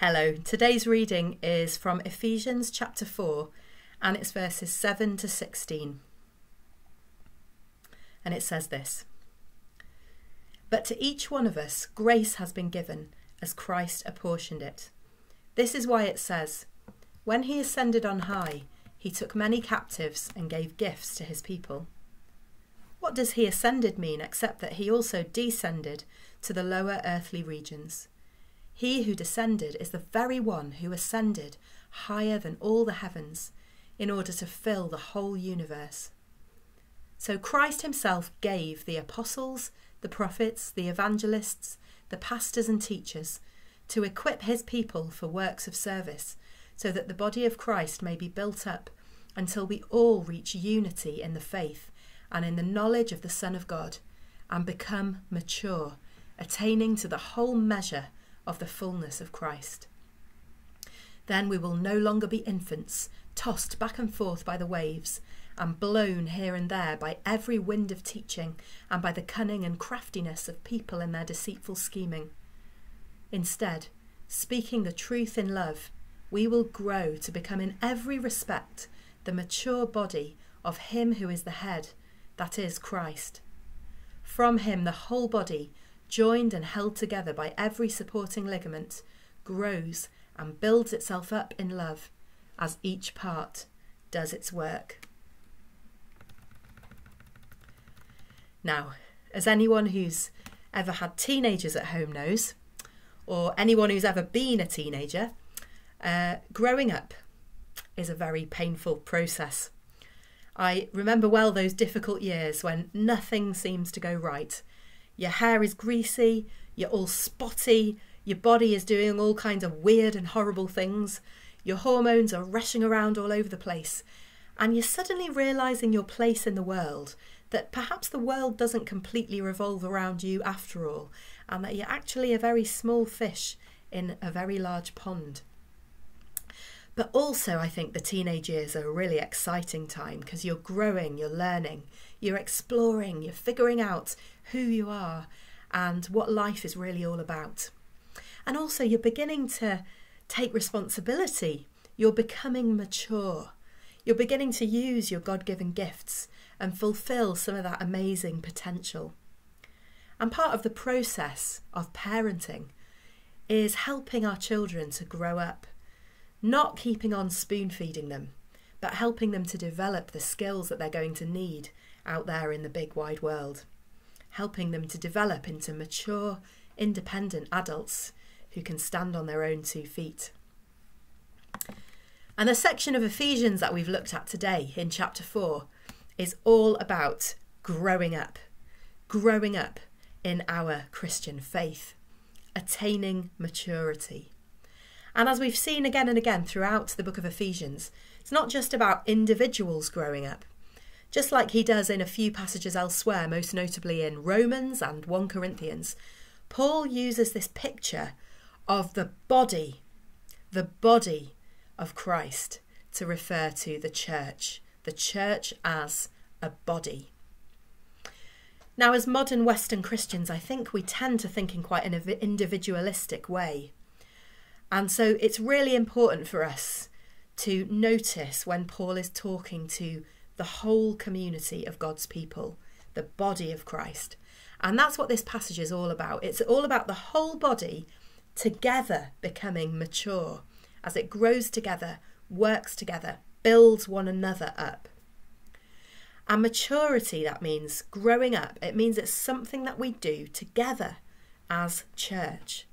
Hello, today's reading is from Ephesians chapter 4 and it's verses 7 to 16. And it says this But to each one of us, grace has been given as Christ apportioned it. This is why it says, When he ascended on high, he took many captives and gave gifts to his people. What does he ascended mean except that he also descended to the lower earthly regions? He who descended is the very one who ascended higher than all the heavens in order to fill the whole universe. So Christ himself gave the apostles, the prophets, the evangelists, the pastors and teachers to equip his people for works of service, so that the body of Christ may be built up until we all reach unity in the faith and in the knowledge of the Son of God and become mature, attaining to the whole measure of the fullness of Christ. Then we will no longer be infants, tossed back and forth by the waves, and blown here and there by every wind of teaching, and by the cunning and craftiness of people in their deceitful scheming. Instead, speaking the truth in love, we will grow to become in every respect the mature body of Him who is the head, that is, Christ. From Him the whole body, joined and held together by every supporting ligament, grows and builds itself up in love as each part does its work. Now, as anyone who's ever had teenagers at home knows, or anyone who's ever been a teenager, uh, growing up is a very painful process. I remember well those difficult years when nothing seems to go right your hair is greasy, you're all spotty, your body is doing all kinds of weird and horrible things, your hormones are rushing around all over the place, and you're suddenly realizing your place in the world, that perhaps the world doesn't completely revolve around you after all, and that you're actually a very small fish in a very large pond. But also, I think the teenage years are a really exciting time because you're growing, you're learning, you're exploring, you're figuring out who you are and what life is really all about. And also, you're beginning to take responsibility. You're becoming mature. You're beginning to use your God given gifts and fulfill some of that amazing potential. And part of the process of parenting is helping our children to grow up not keeping on spoon feeding them, but helping them to develop the skills that they're going to need out there in the big wide world, helping them to develop into mature, independent adults who can stand on their own two feet. And the section of Ephesians that we've looked at today in chapter 4 is all about growing up, growing up in our Christian faith, attaining maturity. And as we've seen again and again throughout the book of Ephesians, it's not just about individuals growing up. Just like he does in a few passages elsewhere, most notably in Romans and 1 Corinthians, Paul uses this picture of the body, the body of Christ, to refer to the church, the church as a body. Now, as modern Western Christians, I think we tend to think in quite an individualistic way. And so it's really important for us to notice when Paul is talking to the whole community of God's people, the body of Christ. And that's what this passage is all about. It's all about the whole body together becoming mature as it grows together, works together, builds one another up. And maturity, that means growing up, it means it's something that we do together as church.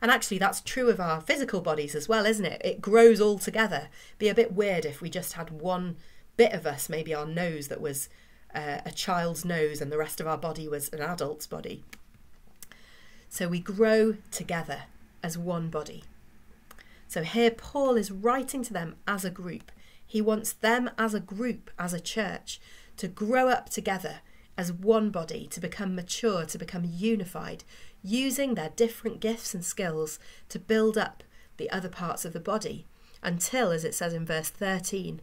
And actually, that's true of our physical bodies as well, isn't it? It grows all together. Be a bit weird if we just had one bit of us, maybe our nose that was uh, a child's nose and the rest of our body was an adult's body. So we grow together as one body. So here, Paul is writing to them as a group. He wants them as a group, as a church, to grow up together as one body, to become mature, to become unified, using their different gifts and skills to build up the other parts of the body until, as it says in verse 13,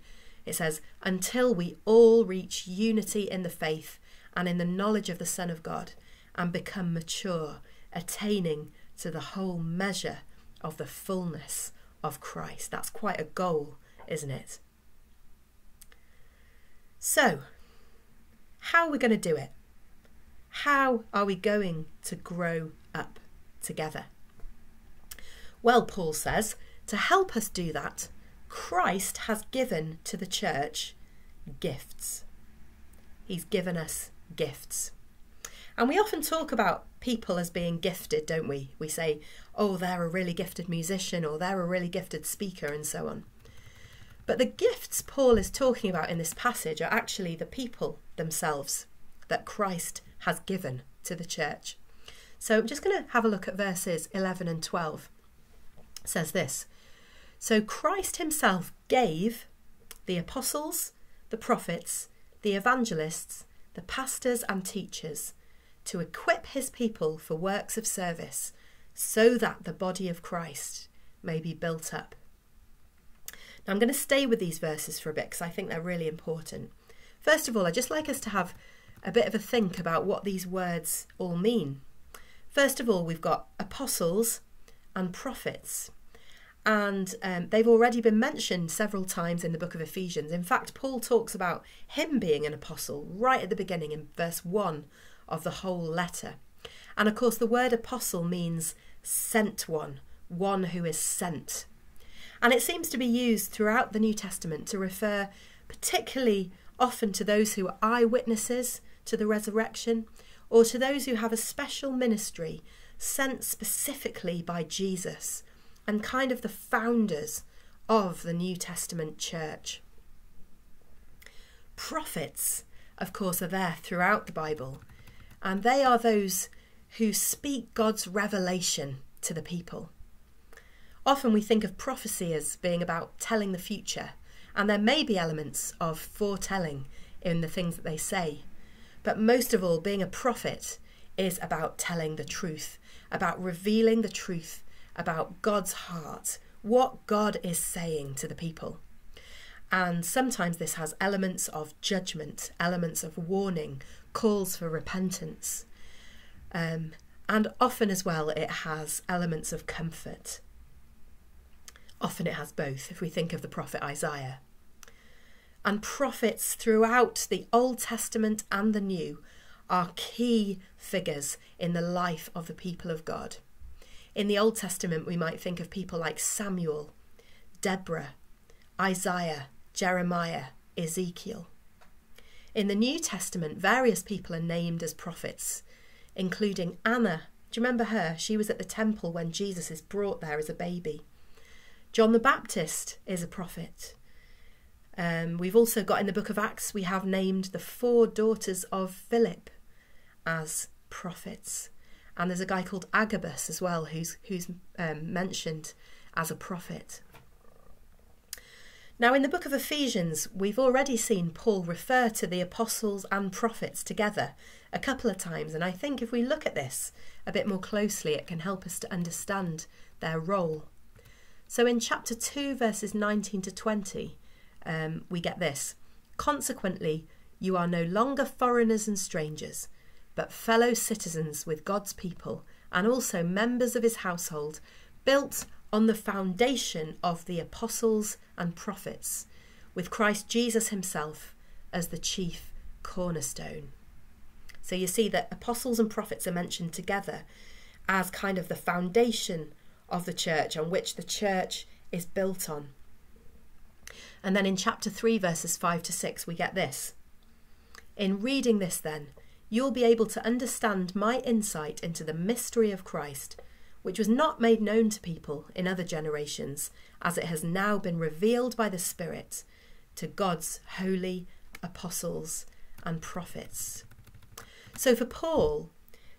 it says, until we all reach unity in the faith and in the knowledge of the Son of God and become mature, attaining to the whole measure of the fullness of Christ. That's quite a goal, isn't it? So, how are we going to do it? How are we going to grow up together? Well, Paul says, to help us do that, Christ has given to the church gifts. He's given us gifts. And we often talk about people as being gifted, don't we? We say, oh, they're a really gifted musician or they're a really gifted speaker and so on. But the gifts Paul is talking about in this passage are actually the people themselves that Christ has given to the church. So I'm just going to have a look at verses 11 and 12. It says this So Christ himself gave the apostles, the prophets, the evangelists, the pastors, and teachers to equip his people for works of service so that the body of Christ may be built up. Now, I'm going to stay with these verses for a bit because I think they're really important. First of all, I'd just like us to have a bit of a think about what these words all mean. First of all, we've got apostles and prophets. And um, they've already been mentioned several times in the book of Ephesians. In fact, Paul talks about him being an apostle right at the beginning in verse 1 of the whole letter. And of course, the word apostle means sent one, one who is sent. And it seems to be used throughout the New Testament to refer particularly often to those who are eyewitnesses to the resurrection or to those who have a special ministry sent specifically by Jesus and kind of the founders of the New Testament church. Prophets, of course, are there throughout the Bible and they are those who speak God's revelation to the people. Often we think of prophecy as being about telling the future, and there may be elements of foretelling in the things that they say. But most of all, being a prophet is about telling the truth, about revealing the truth about God's heart, what God is saying to the people. And sometimes this has elements of judgment, elements of warning, calls for repentance. Um, and often as well, it has elements of comfort. Often it has both, if we think of the prophet Isaiah. And prophets throughout the Old Testament and the New are key figures in the life of the people of God. In the Old Testament, we might think of people like Samuel, Deborah, Isaiah, Jeremiah, Ezekiel. In the New Testament, various people are named as prophets, including Anna. Do you remember her? She was at the temple when Jesus is brought there as a baby. John the Baptist is a prophet. Um, we've also got in the book of Acts, we have named the four daughters of Philip as prophets. And there's a guy called Agabus as well, who's, who's um, mentioned as a prophet. Now, in the book of Ephesians, we've already seen Paul refer to the apostles and prophets together a couple of times, and I think if we look at this a bit more closely, it can help us to understand their role. So, in chapter 2, verses 19 to 20, um, we get this Consequently, you are no longer foreigners and strangers, but fellow citizens with God's people, and also members of his household, built on the foundation of the apostles and prophets, with Christ Jesus himself as the chief cornerstone. So you see that apostles and prophets are mentioned together as kind of the foundation of the church on which the church is built on. And then in chapter 3, verses 5 to 6, we get this. In reading this, then, you'll be able to understand my insight into the mystery of Christ which was not made known to people in other generations, as it has now been revealed by the Spirit to God's holy apostles and prophets. So for Paul,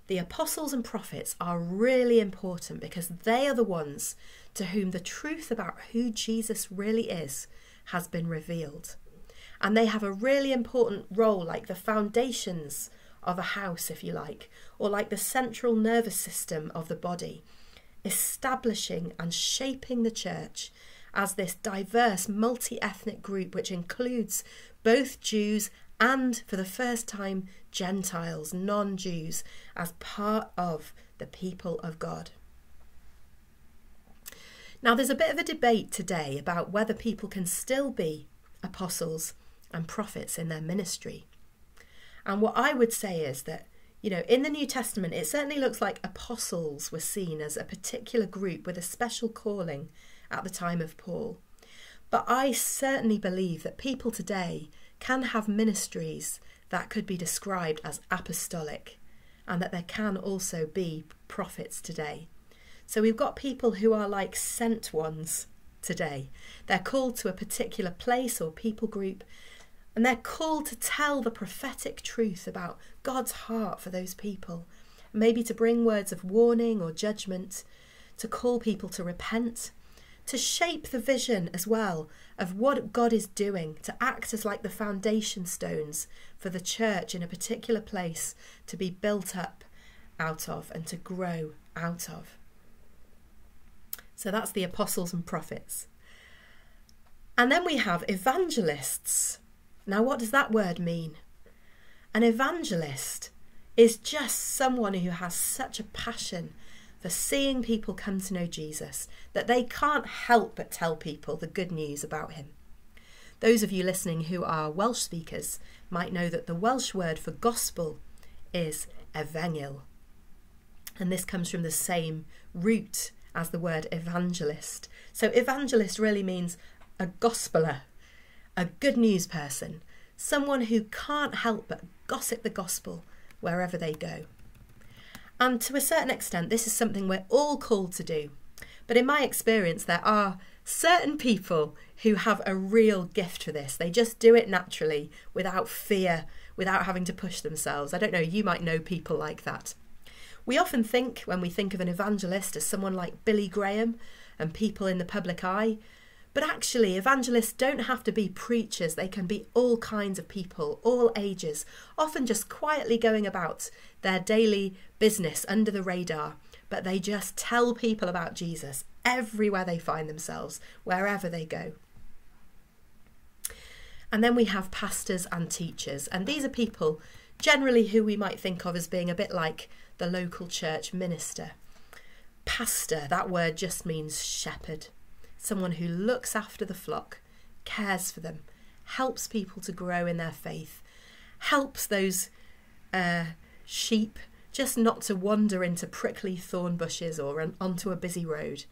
the apostles and prophets are really important because they are the ones to whom the truth about who Jesus really is has been revealed. And they have a really important role, like the foundations of a house, if you like, or like the central nervous system of the body, establishing and shaping the church as this diverse multi ethnic group which includes both Jews and, for the first time, Gentiles, non Jews, as part of the people of God. Now, there's a bit of a debate today about whether people can still be apostles and prophets in their ministry. And what I would say is that, you know, in the New Testament, it certainly looks like apostles were seen as a particular group with a special calling at the time of Paul. But I certainly believe that people today can have ministries that could be described as apostolic and that there can also be prophets today. So we've got people who are like sent ones today. They're called to a particular place or people group and they're called to tell the prophetic truth about God's heart for those people. Maybe to bring words of warning or judgment, to call people to repent, to shape the vision as well of what God is doing, to act as like the foundation stones for the church in a particular place to be built up out of and to grow out of. So that's the apostles and prophets. And then we have evangelists. Now, what does that word mean? An evangelist is just someone who has such a passion for seeing people come to know Jesus that they can't help but tell people the good news about him. Those of you listening who are Welsh speakers might know that the Welsh word for gospel is efengyl. And this comes from the same root as the word evangelist. So, evangelist really means a gospeler, a good news person, someone who can't help but gossip the gospel wherever they go. And to a certain extent, this is something we're all called to do. But in my experience, there are certain people who have a real gift for this. They just do it naturally without fear, without having to push themselves. I don't know, you might know people like that. We often think, when we think of an evangelist, as someone like Billy Graham and people in the public eye. But actually, evangelists don't have to be preachers. They can be all kinds of people, all ages, often just quietly going about their daily business under the radar. But they just tell people about Jesus everywhere they find themselves, wherever they go. And then we have pastors and teachers, and these are people generally who we might think of as being a bit like the local church minister. Pastor, that word just means shepherd, someone who looks after the flock, cares for them, helps people to grow in their faith, helps those uh, sheep just not to wander into prickly thorn bushes or onto a busy road.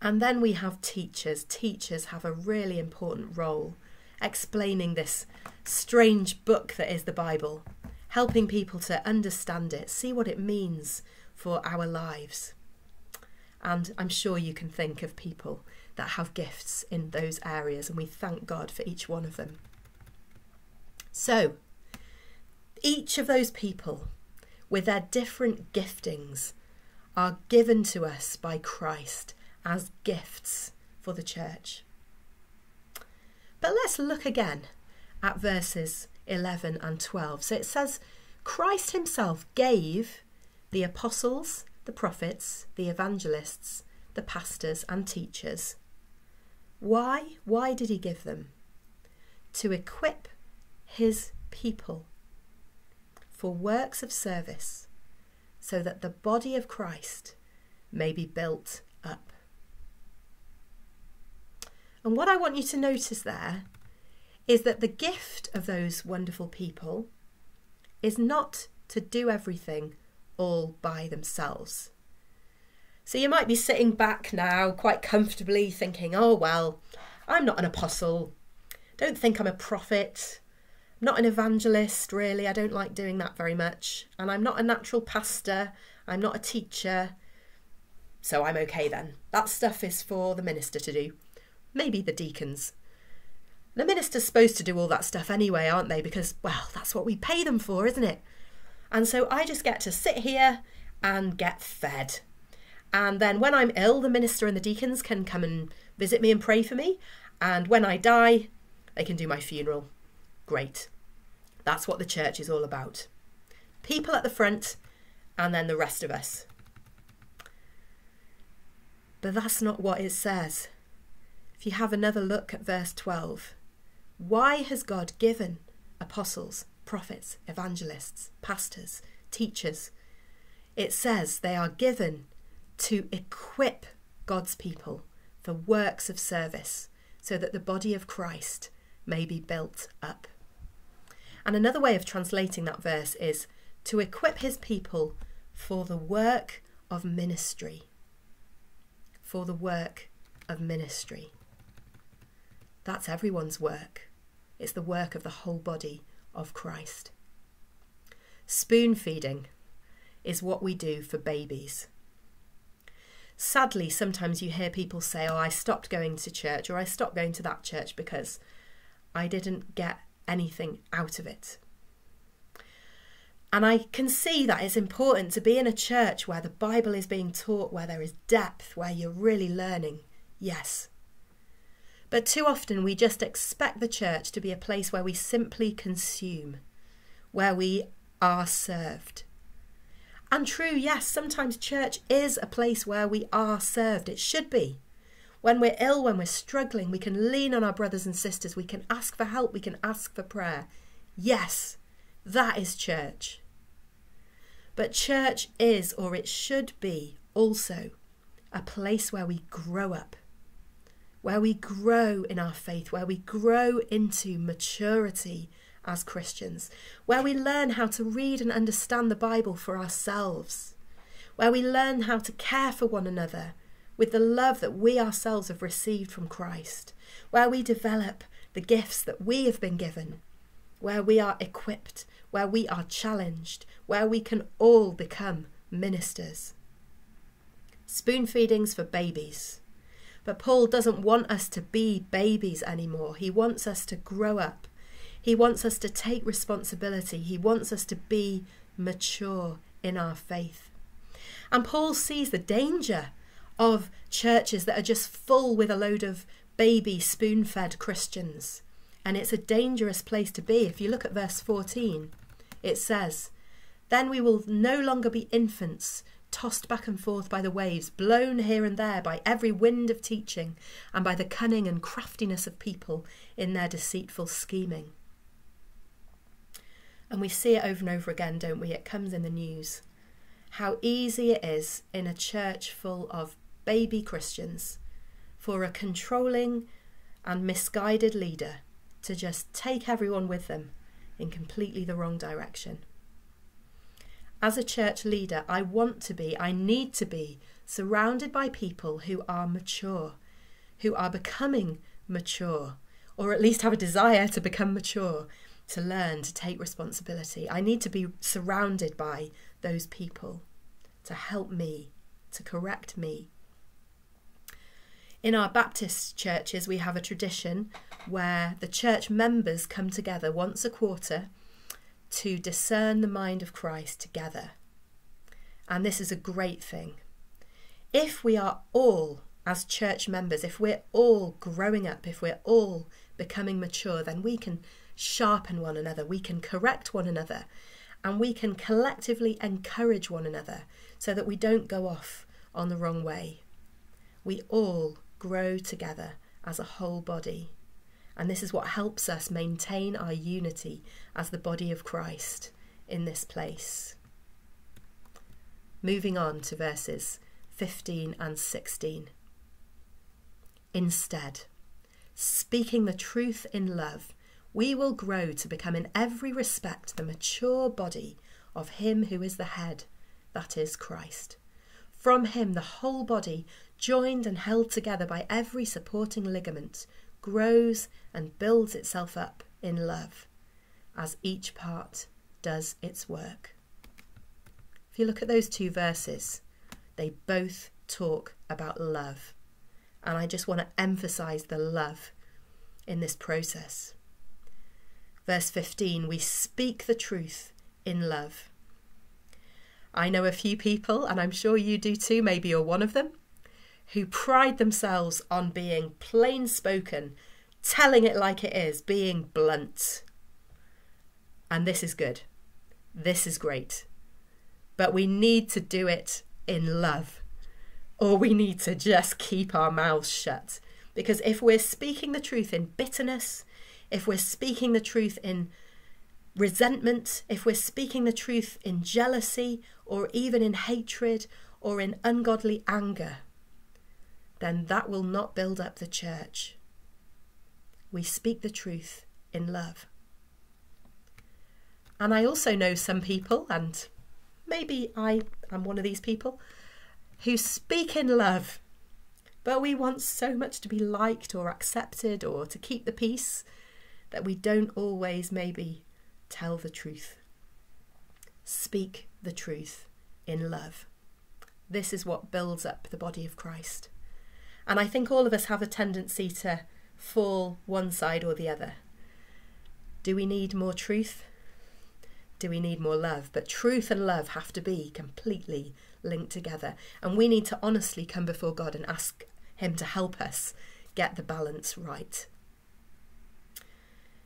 And then we have teachers. Teachers have a really important role explaining this strange book that is the Bible, helping people to understand it, see what it means for our lives. And I'm sure you can think of people that have gifts in those areas, and we thank God for each one of them. So, each of those people, with their different giftings, are given to us by Christ as gifts for the church. But let's look again at verses 11 and 12. So it says, Christ himself gave the apostles, the prophets, the evangelists, the pastors, and teachers. Why? Why did he give them? To equip his people for works of service, so that the body of Christ may be built up. And what I want you to notice there is that the gift of those wonderful people is not to do everything all by themselves. So you might be sitting back now quite comfortably thinking, oh, well, I'm not an apostle. Don't think I'm a prophet. I'm not an evangelist, really. I don't like doing that very much. And I'm not a natural pastor. I'm not a teacher. So I'm okay then. That stuff is for the minister to do maybe the deacons. The minister's supposed to do all that stuff anyway, aren't they? Because, well, that's what we pay them for, isn't it? And so I just get to sit here and get fed. And then when I'm ill, the minister and the deacons can come and visit me and pray for me. And when I die, they can do my funeral. Great. That's what the church is all about. People at the front, and then the rest of us. But that's not what it says. If you have another look at verse 12, why has God given apostles, prophets, evangelists, pastors, teachers? It says they are given to equip God's people for works of service, so that the body of Christ may be built up. And another way of translating that verse is to equip his people for the work of ministry. For the work of ministry. That's everyone's work. It's the work of the whole body of Christ. Spoon feeding is what we do for babies. Sadly, sometimes you hear people say, Oh, I stopped going to church or I stopped going to that church because I didn't get anything out of it. And I can see that it's important to be in a church where the Bible is being taught, where there is depth, where you're really learning. Yes. But too often we just expect the church to be a place where we simply consume, where we are served. And true, yes, sometimes church is a place where we are served. It should be. When we're ill, when we're struggling, we can lean on our brothers and sisters. We can ask for help. We can ask for prayer. Yes, that is church. But church is, or it should be, also a place where we grow up, where we grow in our faith, where we grow into maturity as Christians, where we learn how to read and understand the Bible for ourselves, where we learn how to care for one another with the love that we ourselves have received from Christ, where we develop the gifts that we have been given, where we are equipped, where we are challenged, where we can all become ministers. Spoon feedings for babies. But Paul doesn't want us to be babies anymore. He wants us to grow up he wants us to take responsibility. He wants us to be mature in our faith. And Paul sees the danger of churches that are just full with a load of baby spoon fed Christians. And it's a dangerous place to be. If you look at verse 14, it says, Then we will no longer be infants, tossed back and forth by the waves, blown here and there by every wind of teaching, and by the cunning and craftiness of people in their deceitful scheming. And we see it over and over again, don't we? It comes in the news. How easy it is in a church full of baby Christians for a controlling and misguided leader to just take everyone with them in completely the wrong direction. As a church leader, I want to be, I need to be surrounded by people who are mature, who are becoming mature, or at least have a desire to become mature, to learn to take responsibility. I need to be surrounded by those people to help me, to correct me. In our Baptist churches, we have a tradition where the church members come together once a quarter to discern the mind of Christ together. And this is a great thing. If we are all, as church members, if we're all growing up, if we're all becoming mature, then we can sharpen one another, we can correct one another, and we can collectively encourage one another so that we don't go off on the wrong way. We all grow together as a whole body. And this is what helps us maintain our unity as the body of Christ in this place. Moving on to verses 15 and 16. Instead, speaking the truth in love, we will grow to become in every respect the mature body of Him who is the head, that is Christ. From Him, the whole body, joined and held together by every supporting ligament, grows and builds itself up in love as each part does its work. If you look at those two verses, they both talk about love. And I just want to emphasize the love in this process. Verse 15, we speak the truth in love. I know a few people, and I'm sure you do too, maybe you're one of them, who pride themselves on being plain spoken, telling it like it is, being blunt. And this is good. This is great. But we need to do it in love, or we need to just keep our mouths shut. Because if we're speaking the truth in bitterness, if we're speaking the truth in resentment, if we're speaking the truth in jealousy or even in hatred or in ungodly anger, then that will not build up the church. We speak the truth in love. And I also know some people, and maybe I am one of these people, who speak in love, but we want so much to be liked or accepted or to keep the peace that we don't always maybe tell the truth. Speak the truth in love. This is what builds up the body of Christ. And I think all of us have a tendency to fall one side or the other. Do we need more truth? Do we need more love? But truth and love have to be completely linked together. And we need to honestly come before God and ask Him to help us get the balance right.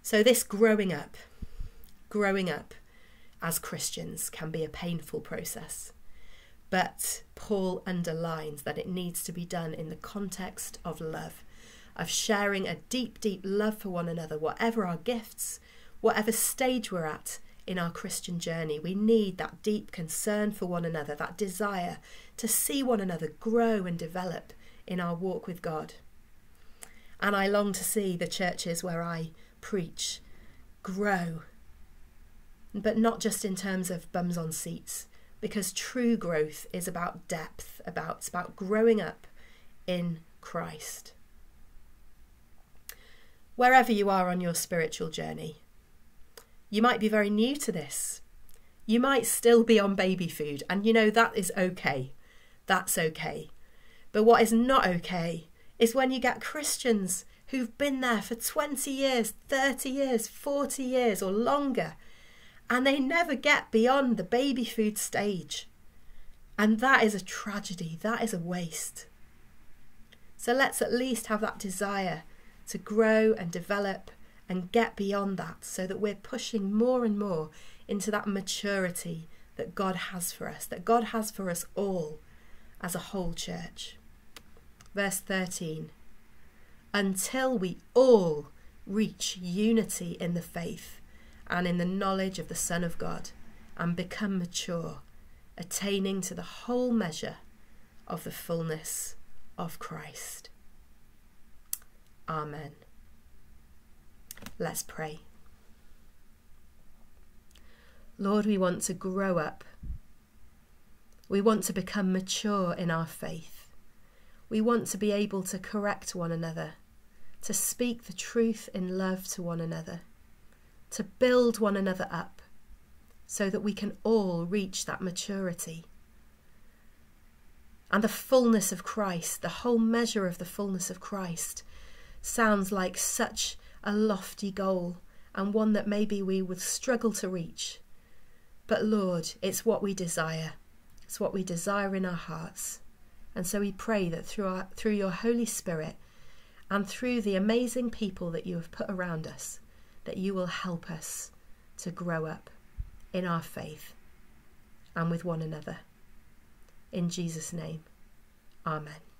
So, this growing up, growing up as Christians can be a painful process. But Paul underlines that it needs to be done in the context of love, of sharing a deep, deep love for one another, whatever our gifts, whatever stage we're at in our Christian journey. We need that deep concern for one another, that desire to see one another grow and develop in our walk with God. And I long to see the churches where I preach, grow. But not just in terms of bums on seats, because true growth is about depth, about, it's about growing up in Christ. Wherever you are on your spiritual journey, you might be very new to this. You might still be on baby food, and you know that is okay. That's okay. But what is not okay is when you get Christians who've been there for 20 years, 30 years, 40 years, or longer, and they never get beyond the baby food stage. And that is a tragedy, that is a waste. So let's at least have that desire to grow and develop and get beyond that so that we're pushing more and more into that maturity that God has for us, that God has for us all as a whole church. Verse 13 until we all reach unity in the faith and in the knowledge of the Son of God and become mature, attaining to the whole measure of the fullness of Christ. Amen. Let's pray. Lord, we want to grow up. We want to become mature in our faith. We want to be able to correct one another to speak the truth in love to one another, to build one another up, so that we can all reach that maturity. And the fullness of Christ, the whole measure of the fullness of Christ, sounds like such a lofty goal and one that maybe we would struggle to reach. But Lord, it's what we desire. It's what we desire in our hearts. And so we pray that through, our, through your Holy Spirit, and through the amazing people that you have put around us, that you will help us to grow up in our faith and with one another. In Jesus' name, Amen.